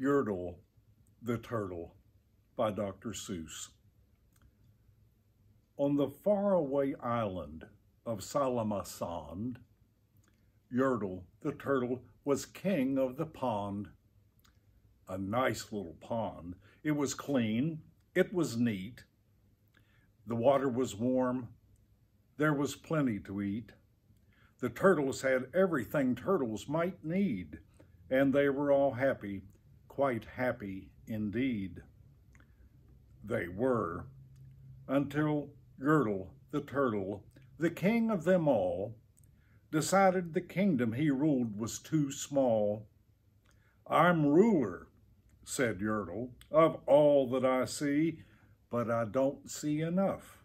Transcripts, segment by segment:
Yertle the Turtle by Dr. Seuss. On the faraway island of Sala-ma-Sond, Yertle the turtle was king of the pond. A nice little pond. It was clean. It was neat. The water was warm. There was plenty to eat. The turtles had everything turtles might need, and they were all happy quite happy indeed. They were, until Yertle the turtle, the king of them all, decided the kingdom he ruled was too small. I'm ruler, said Yertle, of all that I see, but I don't see enough.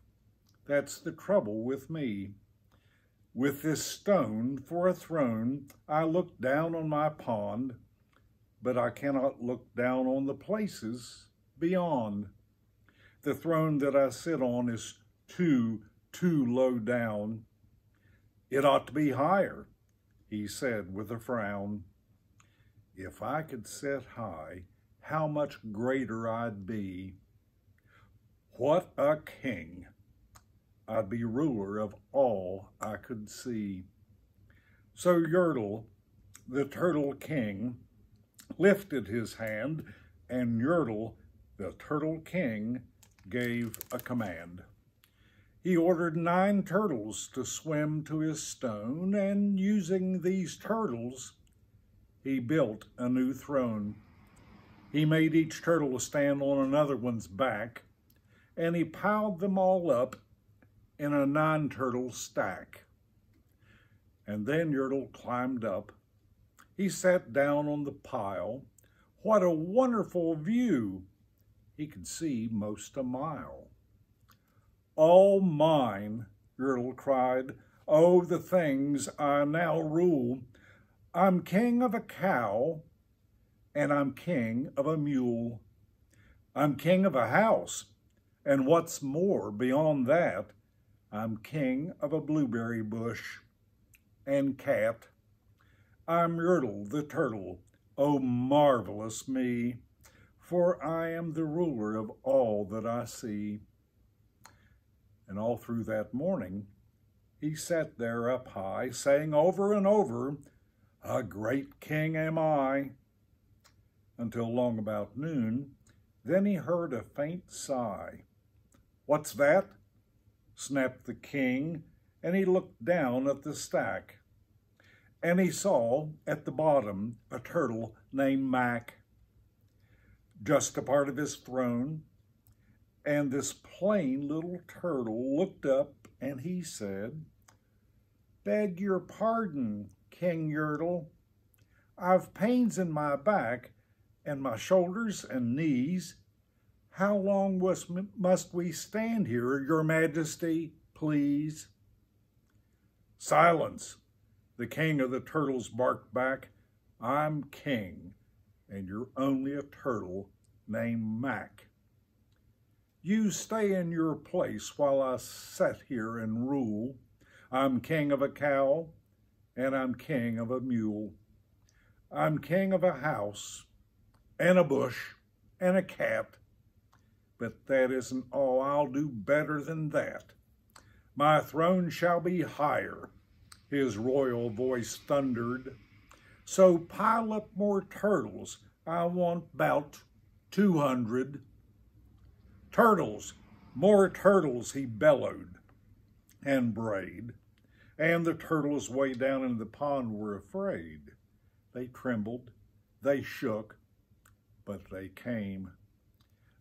That's the trouble with me. With this stone for a throne, I look down on my pond, but I cannot look down on the places beyond. The throne that I sit on is too, too low down. It ought to be higher, he said with a frown. If I could sit high, how much greater I'd be. What a king! I'd be ruler of all I could see. So Yertle, the turtle king, lifted his hand, and Yertle, the Turtle King, gave a command. He ordered nine turtles to swim to his stone, and using these turtles, he built a new throne. He made each turtle stand on another one's back, and he piled them all up in a nine-turtle stack. And then Yertle climbed up he sat down on the pile. What a wonderful view! He could see most a mile. All mine, Yertle cried. Oh, the things I now rule. I'm king of a cow, and I'm king of a mule. I'm king of a house, and what's more, beyond that, I'm king of a blueberry bush and cat I'm Yertle the turtle, O marvelous me, for I am the ruler of all that I see. And all through that morning, he sat there up high, saying over and over, A great king am I. Until long about noon, then he heard a faint sigh. What's that? snapped the king, and he looked down at the stack and he saw at the bottom a turtle named Mac, just a part of his throne. And this plain little turtle looked up and he said, Beg your pardon, King Yertle. I've pains in my back and my shoulders and knees. How long was, must we stand here, your majesty, please? Silence, the king of the turtles barked back, I'm king, and you're only a turtle named Mac. You stay in your place while I sit here and rule. I'm king of a cow, and I'm king of a mule. I'm king of a house, and a bush, and a cat. But that isn't all. I'll do better than that. My throne shall be higher his royal voice thundered. So pile up more turtles. I want about 200. Turtles, more turtles, he bellowed and brayed. And the turtles way down in the pond were afraid. They trembled, they shook, but they came.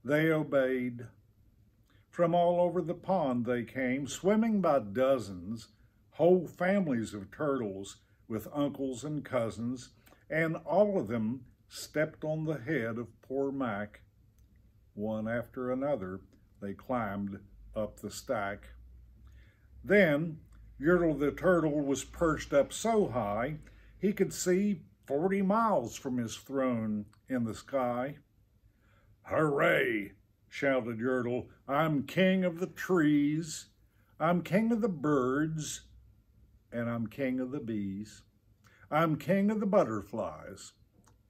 They obeyed. From all over the pond they came, swimming by dozens, whole families of turtles with uncles and cousins, and all of them stepped on the head of poor Mac. One after another, they climbed up the stack. Then, Yertle the turtle was perched up so high he could see 40 miles from his throne in the sky. Hooray! shouted Yertle. I'm king of the trees. I'm king of the birds and I'm king of the bees. I'm king of the butterflies,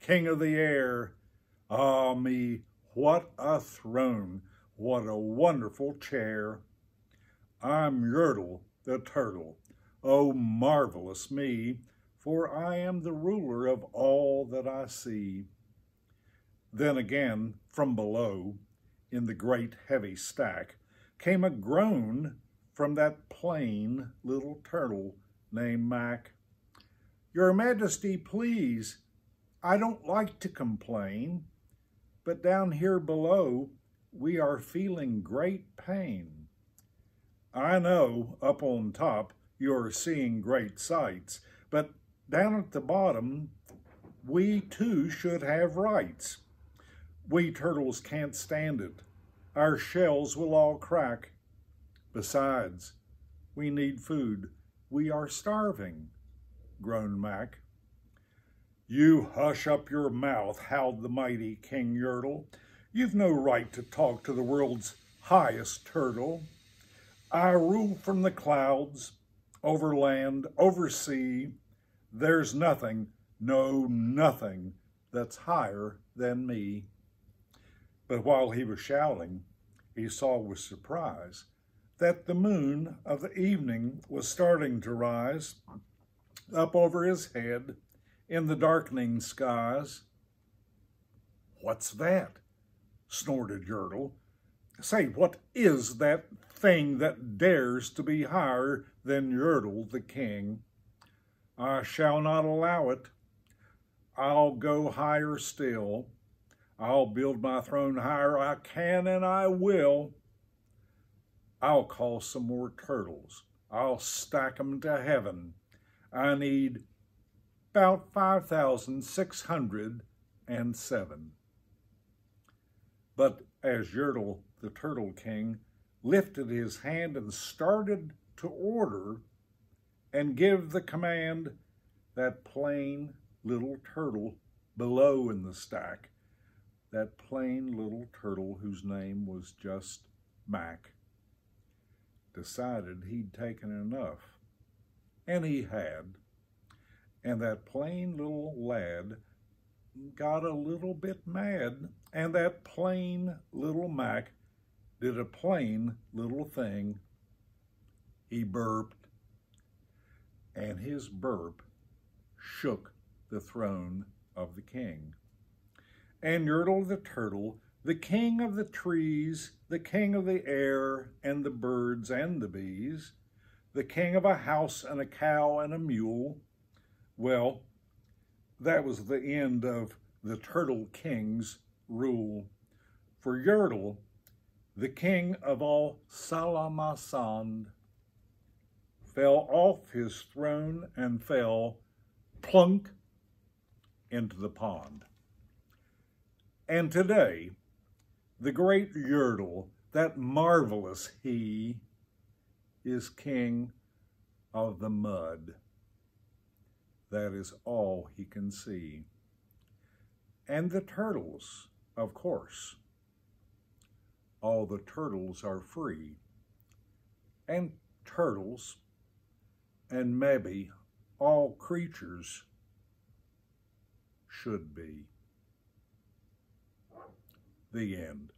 king of the air. Ah me, what a throne, what a wonderful chair. I'm Yertle the turtle, oh marvelous me, for I am the ruler of all that I see. Then again, from below, in the great heavy stack, came a groan from that plain little turtle named Mac. Your Majesty, please, I don't like to complain, but down here below, we are feeling great pain. I know up on top you're seeing great sights, but down at the bottom, we too should have rights. We turtles can't stand it. Our shells will all crack. Besides, we need food. We are starving, groaned Mac. You hush up your mouth, howled the mighty King Yertle. You've no right to talk to the world's highest turtle. I rule from the clouds, over land, over sea. There's nothing, no nothing, that's higher than me. But while he was shouting, he saw with surprise that the moon of the evening was starting to rise up over his head in the darkening skies. What's that? snorted Yertle. Say, what is that thing that dares to be higher than Yertle the king? I shall not allow it. I'll go higher still. I'll build my throne higher I can and I will. I'll call some more turtles. I'll stack 'em to heaven. I need about 5,607. But as Yertle, the Turtle King, lifted his hand and started to order and give the command, that plain little turtle below in the stack, that plain little turtle whose name was just Mac, decided he'd taken enough. And he had. And that plain little lad got a little bit mad, and that plain little Mac did a plain little thing. He burped, and his burp shook the throne of the king. And Yertle the turtle, the king of the trees, the king of the air, and the birds and the bees, the king of a house and a cow and a mule, well, that was the end of the Turtle King's rule. For Yertle, the king of all Sala-ma-Sond, fell off his throne and fell plunk into the pond. And today, the great Yertle, that marvelous he, is king of the mud. That is all he can see. And the turtles, of course. All the turtles are free. And turtles, and maybe all creatures, should be. The end.